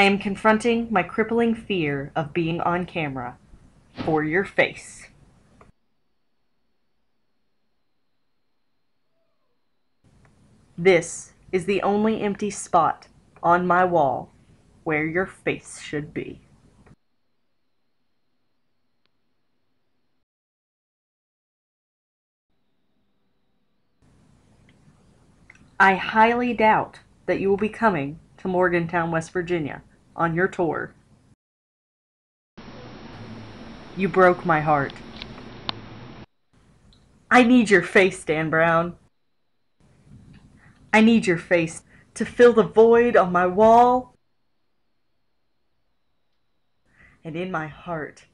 I am confronting my crippling fear of being on camera for your face. This is the only empty spot on my wall where your face should be. I highly doubt that you will be coming to Morgantown, West Virginia on your tour. You broke my heart. I need your face, Dan Brown. I need your face to fill the void on my wall and in my heart.